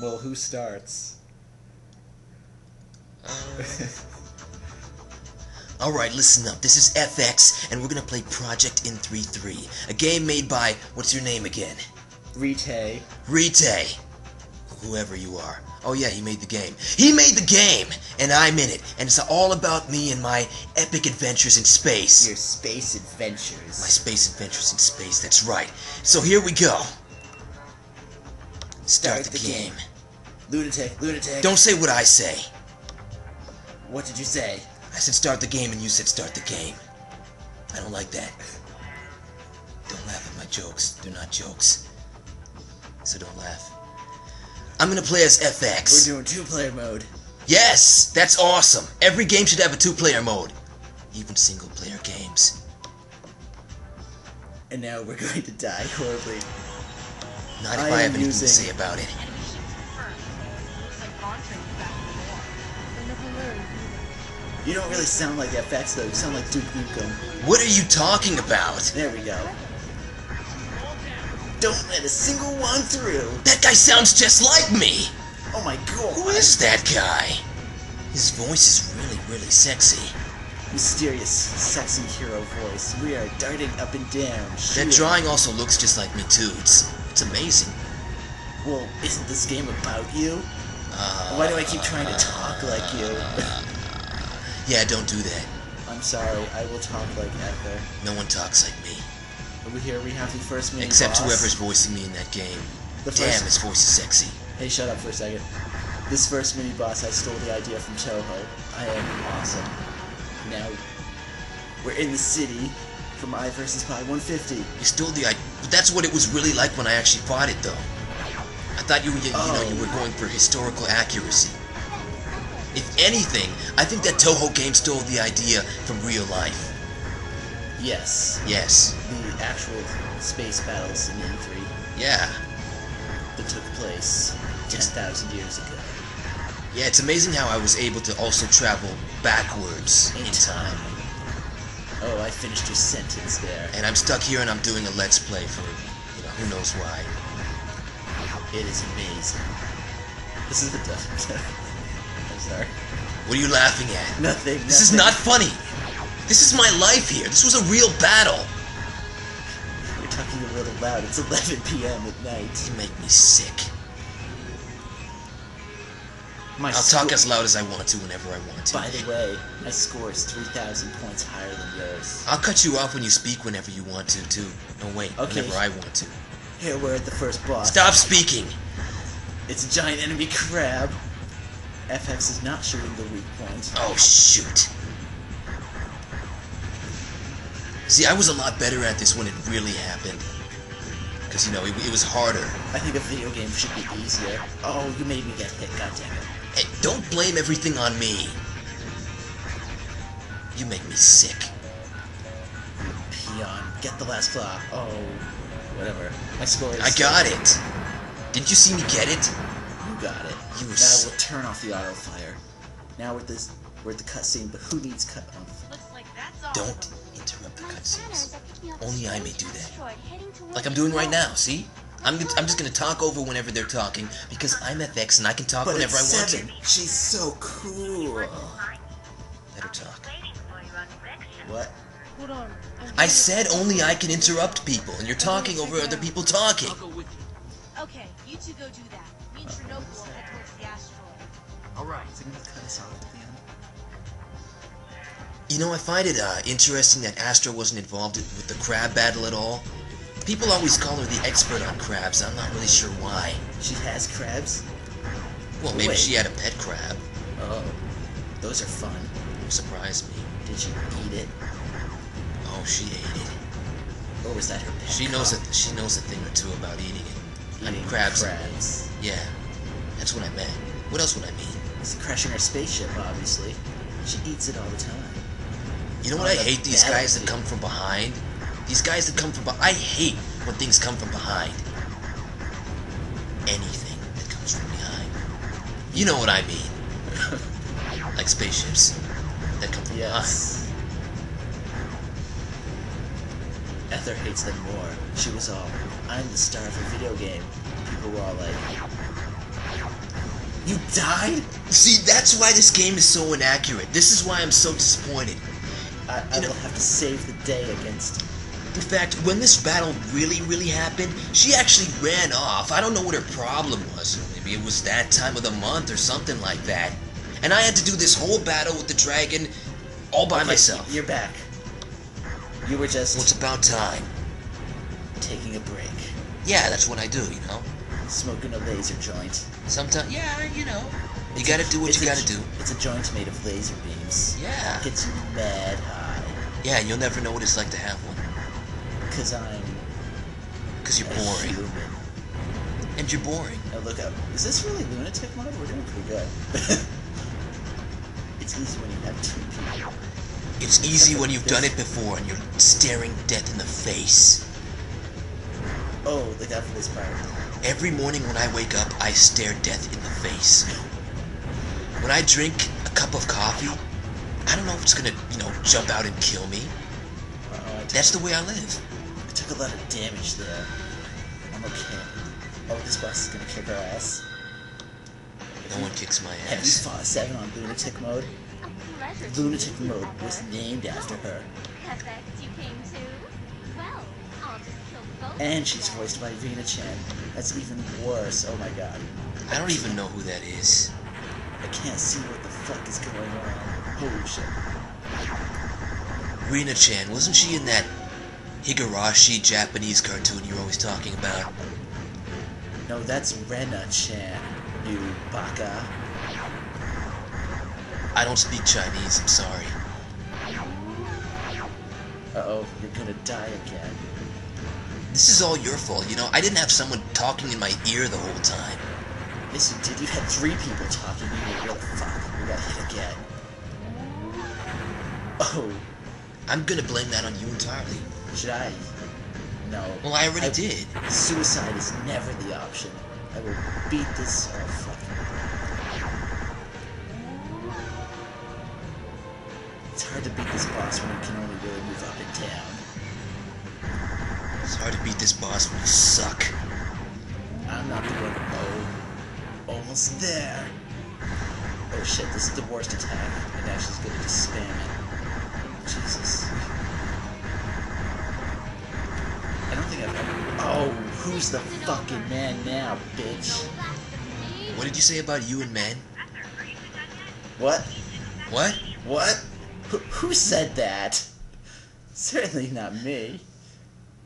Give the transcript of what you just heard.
Well, who starts? Uh. Alright, listen up. This is FX, and we're gonna play Project Inthri 3, a game made by, what's your name again? Rhete. Rhete. Whoever you are. Oh yeah, he made the game. He made the game! And I'm in it, and it's all about me and my epic adventures in space. Your space adventures. My space adventures in space, that's right. So here we go. Start, the, game. Lunatic, lunatic. Don't say what I say. What did you say? I said start the game and you said start the game. I don't like that. Don't laugh at my jokes. They're not jokes. So don't laugh. I'm gonna play as FX. We're doing two-player mode. Yes! That's awesome! Every game should have a two-player mode. Even single-player games. And now we're going to die horribly. Not if I I, have anything to say about it. You don't really sound like FX though. You sound like Duke Nukem. What are you talking about? There we go. Don't let a single one through. That guy sounds just like me! Oh my god. Who is that guy? His voice is really, really sexy. Mysterious, sexy hero voice. We are darting up and down. That drawing also looks just like me too. It's, it's amazing. Well, isn't this game about you? Uh, Why do I keep trying to talk like you? Yeah, don't do that. I'm sorry. I will talk like Ether. No one talks like me. Over here we have the first mini Except boss. whoever's voicing me in that game. The Damn, his voice is sexy. Hey, shut up for a second. This first mini boss, I stole the idea from Touhou. I am awesome. Now, we're in the city from I versus Pi 150. You stole the idea. But that's what it was really like when I actually fought it, though. I thought you, were- you, you know, you were going for historical accuracy. If anything, I think that Touhou game stole the idea from real life. Yes, Yes. the actual space battles in N3 Yeah. that took place 10,000 years ago. Yeah, it's amazing how I was able to also travel backwards in time. Oh, I finished your sentence there. And I'm stuck here and I'm doing a let's play for, you know, who knows why. It is amazing. This is the I'm sorry. What are you laughing at? Nothing. This is not funny. This is my life here. This was a real battle. You're talking a little loud. It's 11 p.m. at night. You make me sick. My I'll talk as loud as I want to whenever I want to. By the way, my score is 3,000 points higher than yours. I'll cut you off when you speak whenever you want to, too. No, wait, Okay. whenever I want to. Here we're at the first boss. Stop speaking! It's a giant enemy crab. FX is not shooting the weak point. Oh, shoot. See, I was a lot better at this when it really happened. Because, you know, it, it was harder. I think a video game should be easier. Oh, you made me get hit. God damn it. Hey, don't blame everything on me. You make me sick. Peon, get the last claw. Oh, whatever. My score is. I got it. Didn't you see me get it? You got it. You now s- we'll turn off the auto fire. Now we're at this. We're at the cutscene, but who needs cut off? Looks like that's all. Don't interrupt the cutscenes. cutscenes. Only I may do that. Like I'm doing right now, see? I'm, I'm just gonna talk over whenever they're talking because I'm FX and I can talk But whenever I it's want seven. She's so cool. Let her talk. What? Hold on. I said only I can interrupt people, and you're talking over other people talking. Okay, you two go do that. Me and Chernobyl will head towards the asteroid. Alright. Is it gonna cut us off at the end? You know, I find it uh, interesting that Astro wasn't involved with the crab battle at all. People always call her the expert on crabs. I'm not really sure why. She has crabs? Well, maybe Wait. she had a pet crab. Oh. Those are fun. Don't surprise me. Did you eat it? Oh, she ate it. Or was that her She knows it. She knows a thing or two about eating it. I mean, Eating crabs. crabs. Yeah, that's what I meant. What else would I mean? It's crashing her spaceship, obviously. She eats it all the time. You know what Oh, I hate? These guys that come from behind. These guys that come from behind. I hate when things come from behind. Anything that comes from behind. You know what I mean? like spaceships that come from Yes. Ether hates them more. She was all, I'm the star of a video game. People were all like, You died? See, that's why this game is so inaccurate. This is why I'm so disappointed. I, I will have to save the day against. In fact, when this battle really, really happened, she actually ran off. I don't know what her problem was. Maybe it was that time of the month or something like that. And I had to do this whole battle with the dragon all by Okay, myself. You're back. You were just Well, it's about time. taking a break, Yeah, that's what I do, you know? smoking a laser joint. Sometimes, yeah, you know. You gotta a- do what you gotta do. It's a joint made of laser beams. Yeah. Gets you mad high. Yeah, you'll never know what it's like to have one. Cause I'm Because you're boring. human. And you're boring. Now look up. Is this really lunatic mode? We're doing pretty good. it's easy when you have two people. It's easy when you've done it before and you're staring death in the face. Oh, look out for this part. Every morning when I wake up, I stare death in the face. When I drink a cup of coffee, I don't know if it's gonna, you know, jump out and kill me. Uh, took, That's the way I live. I took a lot of damage there. I'm okay. Oh, this boss is gonna kick our ass. No one kicks my ass. Have you fought seven on lunatic mode? A pleasure to Lunatic mode was named after her, FX you came to? Well, I'll just kill both and she's voiced by Vina Chan. That's even worse. Oh my god. I don't even know who that is. I can't see what the fuck is going on. Holy shit. Rina Chan, wasn't she in that Higurashi Japanese cartoon you're always talking about? No, that's Rena Chan, you baka. I don't speak Chinese, I'm sorry. Uh oh, you're gonna die again. This is all your fault, you know? I didn't have someone talking in my ear the whole time. Yes, you did. You had three people talking. You were like, fuck, we got hit again. Oh, I'm gonna blame that on you entirely. should I? No. Well, I already I- did. Suicide is never the option. I will beat this. Oh, hard to beat this boss when you can only really move up and down. It's hard to beat this boss when you suck. I'm not the one. Oh, almost there. Oh shit, this is the worst attack. And now she's gonna just spam it. Jesus. I don't think I've ever. Oh, who's the fucking man now, bitch? What did you say about you and men? What? What? What? Who, said that? Certainly not me.